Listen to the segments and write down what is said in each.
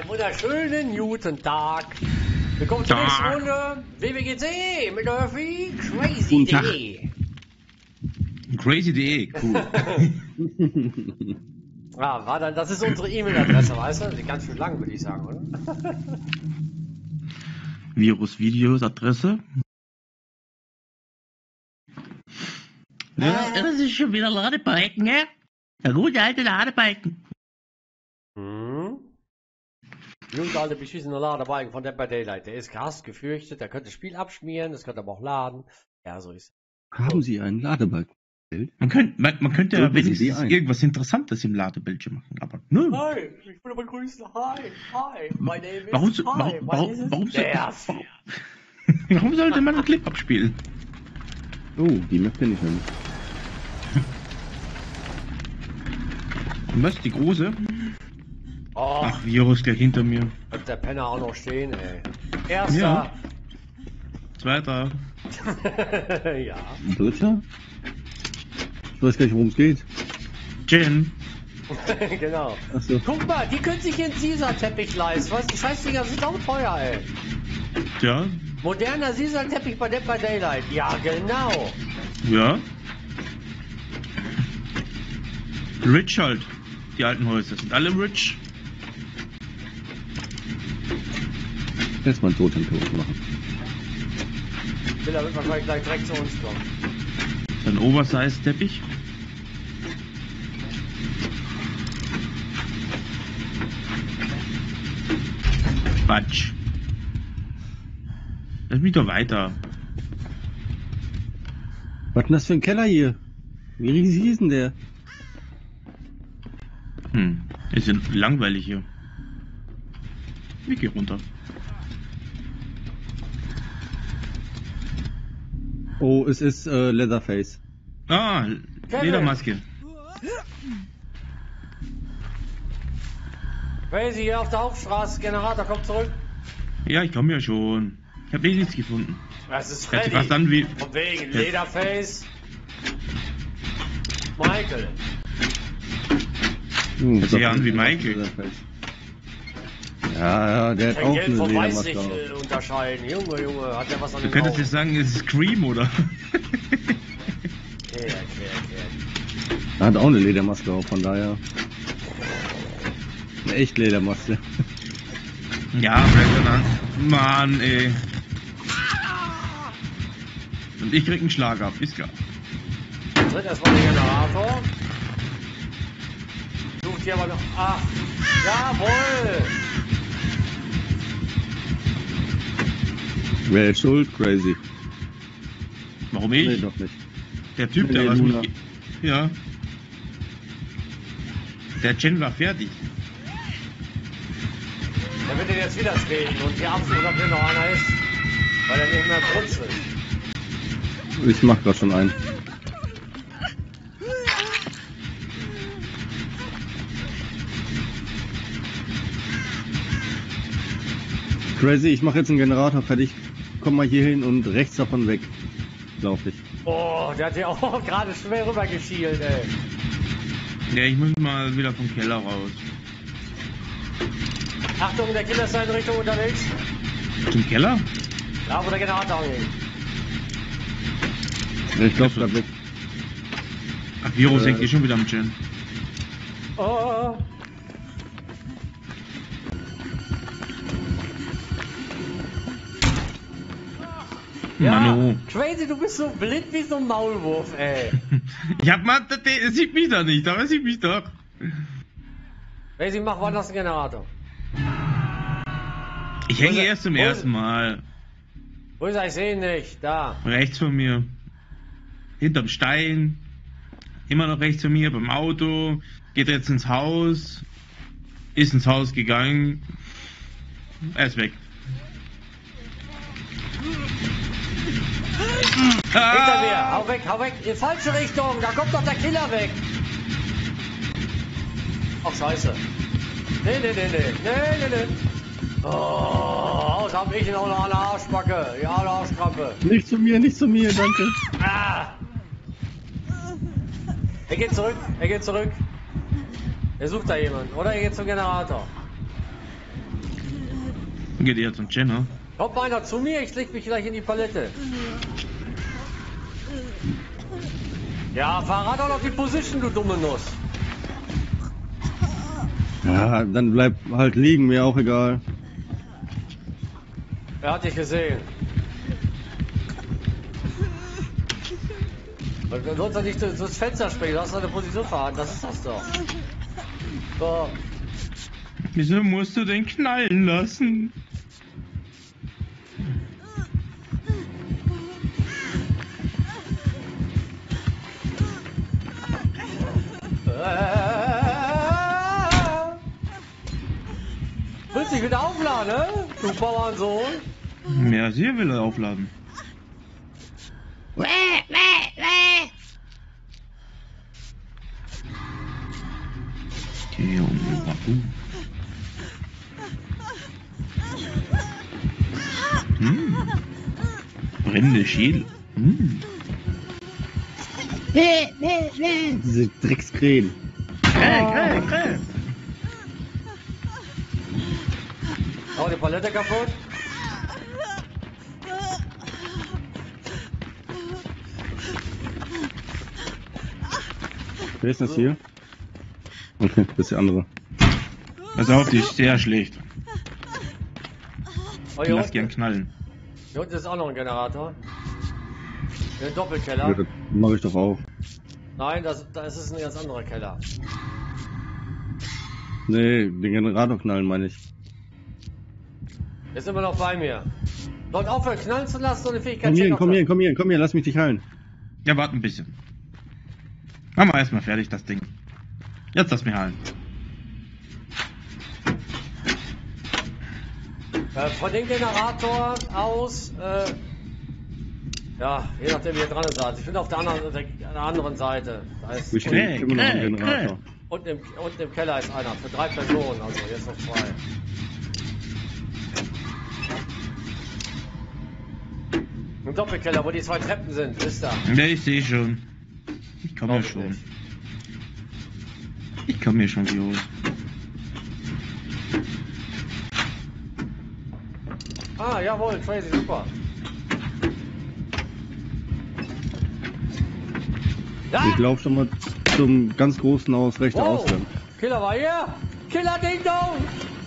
einen wunderschönen guten Tag. Willkommen zur nächsten Runde WWGC mit Murphy. Crazy.de. Crazy.de, cool. Ja, war dann, das ist unsere E-Mail-Adresse, weißt du? Die ganz schön lang, würde ich sagen, oder? Virus-Videos-Adresse. Ja, das ist schon wieder Ladebalken, ne? Der gute alte Ladebalken. Hm. Junge, alte beschissene Ladebalken von Dead by Daylight. Der ist gehasst, gefürchtet, der könnte das Spiel abschmieren, das könnte aber auch laden. Ja, so ist Haben Sie einen Ladebalken? Man könnte, man, man könnte ja wenigstens ein. irgendwas Interessantes im Ladebildschirm machen, aber nö. Hi, ich will aber grüßen. Hi, hi, my name is Warum, so- hi, warum, my warum, name is warum, soll- Derf. warum, warum sollte man einen Clip abspielen? Oh, die Map kenne ich. Und was, die große? Oh, Ach, Virus gleich hinter mir. bleibt der Penner auch noch stehen, ey. Erster. Ja. Zweiter. ja. Ein Dritter? Ich weiß gar nicht, worum es geht. Jen. genau. Achso. Guck mal, die können sich einen Caesar-Teppich leisten. Was? Die Scheißdinger sind auch teuer, ey. Ja. Moderner Caesar-Teppich bei Dead by Daylight. Ja, genau. Ja. Rich halt. Die alten Häuser sind alle rich. Jetzt mal einen Totem-Tod machen. Will er wird wahrscheinlich gleich direkt zu uns kommen. Ein Oversize-Teppich. Quatsch. Lass mich doch weiter. Was ist denn das für ein Keller hier? Wie riesig ist denn der? Hm, ist ja langweilig hier. Ich geh runter. Oh, es ist äh, Leatherface. Ah. Ledermaske. Crazy hier auf der Hauptstraße. Generator kommt zurück. Ja, ich komme ja schon. Ich habe eh nichts gefunden. Das ist Freddy. fast an wie... Von wegen Ja. Lederface. Michael. Hm, sich doch, an wie Michael. Leatherface. Ja, ja, der hat auch Geld eine von Weiß nicht Ledermaske. äh, unterscheiden. Junge, Junge, hat der was an Du könntest jetzt sagen, es ist Scream, oder? Er hat auch eine Ledermaske auf, von daher. Eine echt Ledermaske. ja, Resonanz. Mann, ey. Und ich krieg einen Schlag ab, ist klar. Tritt erstmal den Generator. Sucht hier aber noch. Ach, jawohl! Wer ist schuld? Crazy. Warum ich? Nee, doch nicht. Der Typ, der Nee, was Luna. mich... Ja. Der Jen war fertig. Der wird den jetzt wieder treten und hier absuchen, ob hier noch einer ist. Weil er nicht mehr brutzelt. Ich mach grad schon einen. Crazy, ich mache jetzt einen Generator fertig. Komm mal hier hin und rechts davon weg. Lauf ich. Oh, der hat hier auch gerade schwer rüber geschielt, ey. Ja, ich muss mal wieder vom Keller raus. Achtung, der Killer ist in Richtung unterwegs. Zum Keller? Da, wo der Generator angeht. Ich lauf grad weg. Ach, Virus Äh. hängt hier schon wieder am Jen. Oh. Ja, Manu. Crazy, du bist so blind wie so ein Maulwurf, ey. Ich hab mal, der, sieht mich da nicht, aber er sieht mich doch. Crazy, mach woanders einen Generator. Ich hänge er? erst zum ersten Mal. Wo ist er? Ich sehe ihn nicht. Da. Rechts von mir. Hinterm Stein. Immer noch rechts von mir beim Auto. Geht jetzt ins Haus. Ist ins Haus gegangen. Er ist weg. Hinter mir. Hau weg, hau weg. In falsche Richtung. Da kommt doch der Killer weg. Ach, scheiße. Nee, nee, nee, nee. Nee, nee, nee. Oh, da hab ich ihn auch noch an der Arschbacke. Ja, der Arschkrampe. Nicht zu mir, nicht zu mir, danke. Ah. Er geht zurück. Er geht zurück. Er sucht da jemanden. Oder er geht zum Generator. Geht ihr zum Jenner? Kommt mal einer zu mir, ich leg mich gleich in die Palette. Ja, verrat doch noch die Position, du dumme Nuss. Ja, dann bleib halt liegen, mir auch egal. Wer hat dich gesehen? Und Du sollst doch nicht ins Fenster springen, du hast deine Position verraten, das ist das doch. So, Wieso musst du den knallen lassen? Dich wieder aufladen, ne? Du Bauernsohn? Ja, sie will er aufladen. Okay, und uh. Hm. Brennende Schädel. Hm. Diese Dreckskrähen. Kräh, kräh, kräh. Hau die Palette kaputt. Wer ist das hier? Okay, das ist die andere. Pass auf, die ist sehr schlecht. Oh, hier, lass gern knallen. hier unten ist auch noch ein Generator. Hier ein Ja, Doppelkeller. das mache ich doch auch. Nein, das, das ist ein ganz anderer Keller. Nee, den Generator knallen meine ich. Ist immer noch bei mir. Dort aufhören, knallen zu lassen und eine Fähigkeit Komm hier, komm hier, komm hier, komm hier, lass mich dich heilen. Ja, warte ein bisschen. Machen wir erstmal fertig, das Ding. Jetzt lass mich heilen. Äh, von dem Generator aus, äh, ja, je nachdem wie ihr dran seid. Ich bin auf der anderen, an der anderen Seite. Da ist, stehen Kräh, immer noch im Generator. unten, im, unten im Keller ist einer, für drei Personen, also jetzt noch zwei. Im Doppelkeller, wo die zwei Treppen sind, ist da. Ja, ich sehe schon. Ich komme ja schon. nicht. Ich komme mir schon wie hoch. Ah, jawohl, crazy, super. Ja! Ich laufe schon mal zum ganz großen Haus, rechter Wow. Ausgang. Killer war hier! Killer Ding Dong!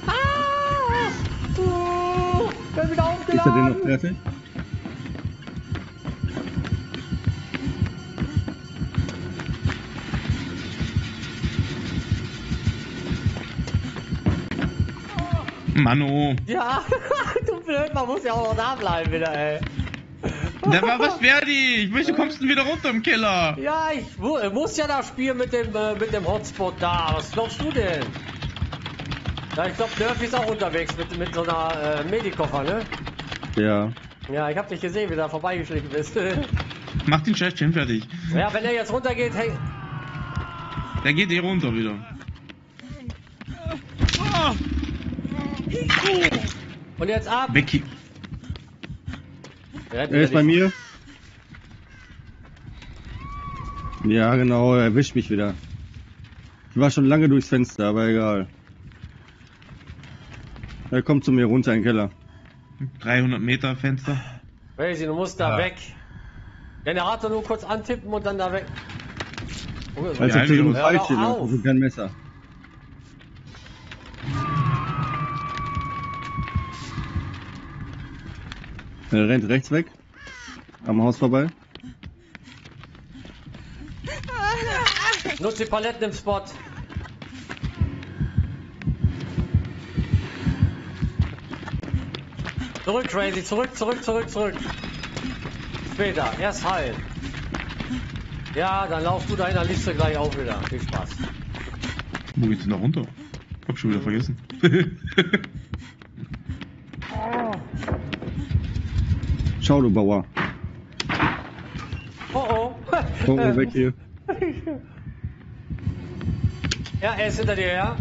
Ah! Uh, bin wieder Ist er den noch aufgeladen! fertig? Mano. Ja, du blöd, man muss ja auch noch da bleiben wieder, ey. Da war was fertig. Wieso kommst du denn wieder runter im Keller? Ja, ich mu muss ja da spielen mit dem, äh, mit dem Hotspot da. Was glaubst du denn? Ja, ich glaube, Nerf ist auch unterwegs mit, mit so einer äh, Medikoffer, ne? Ja. Ja, ich hab dich gesehen, wie du da vorbeigeschlichen bist. Mach den Schäftchen fertig. ja, wenn er jetzt runtergeht, hey. Der geht eh runter wieder. Und jetzt ab! Becky. Er ist bei mir. Ja, genau, er erwischt mich wieder. Ich war schon lange durchs Fenster, aber egal. Er kommt zu mir runter in den Keller. 300 Meter Fenster. Crazy, du musst da Ja. weg. Generator nur kurz antippen und dann da weg. Oh, Als Ja, er zu ihm hör doch auf. du kein Messer. Er rennt rechts weg. Am Haus vorbei. Nutz die Paletten im Spot. Zurück, Crazy, zurück, zurück, zurück, zurück. Später, erst heilen. Ja, dann laufst du liegst du gleich auch wieder. Viel Spaß. Wo geht's denn da runter? Hab schon wieder vergessen. Schau, du Bauer. Oh oh. Komm mal weg hier. Ja, er ist hinter dir, ja?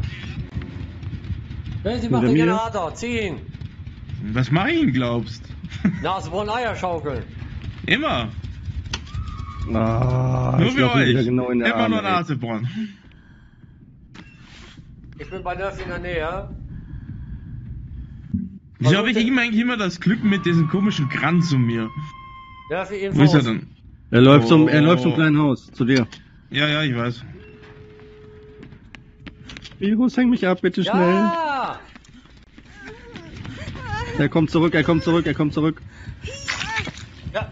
Crazy, mach Hinter den mir? Generator, zieh ihn. Was mach ich ihn glaubst? Nasebrunnen Eier schaukeln. Immer. Ah, Nur für euch. genau in der Immer nur Arme, ey. Nasebronn. Ich bin bei Nerf in der Nähe. Wieso habe ich immer eigentlich immer das Glück mit diesem komischen Kranz um mir? Ja, für ihn Wo ist er denn? Er läuft, zum, er Oh. läuft zum kleinen Haus, zu dir. Ja, ja, ich weiß. Virus, häng mich ab, bitte schnell. Ja! Er kommt zurück, er kommt zurück, er kommt zurück. Ja.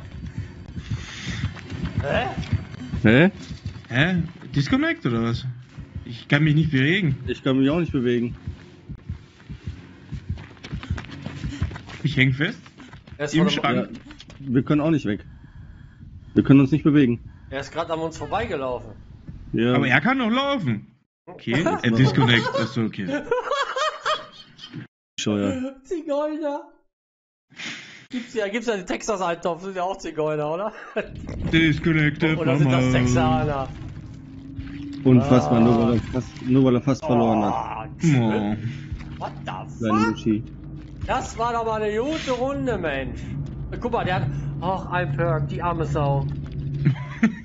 Hä? Hä? Hä? Disconnect oder was? Ich kann mich nicht bewegen. Ich kann mich auch nicht bewegen. Ich häng fest. Er ist, Im Schrank. Ja, wir können auch nicht weg. Wir können uns nicht bewegen. er ist gerade an uns vorbeigelaufen. Ja. Aber er kann noch laufen. Okay, er disconnect. Achso, okay. Scheuer. Zigeuner. Gibt's ja, gibt's ja die Texas-Eintopf, sind ja auch Zigeuner, oder? Disconnected. Oder sind das. Texaner? Unfassbar, Ah. nur, weil er fast, nur weil er fast verloren hat. Oh. What the fuck? Muschi. Das war doch mal eine gute Runde, Mensch. Guck mal, der hat. Ach, ein Perk, die arme Sau.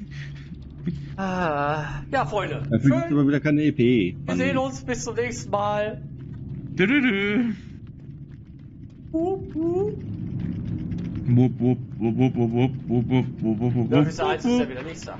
ah, ja, Freunde. Dafür gibt es aber wieder keine EP. Wir sehen uns bis zum nächsten Mal. Du, du, du. Hup, hup. Wupp, wupp, wupp, wupp, wupp, wupp, wupp, wupp, wupp, wupp, wupp, Ja, bis der wupp, Einzige, der wupp. wieder nichts sagt.